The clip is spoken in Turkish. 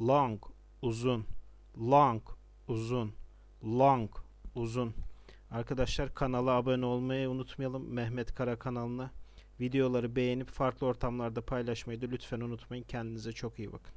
long uzun. Long uzun. Long uzun. Arkadaşlar kanala abone olmayı unutmayalım. Mehmet Kara kanalına. Videoları beğenip farklı ortamlarda paylaşmayı da lütfen unutmayın. Kendinize çok iyi bakın.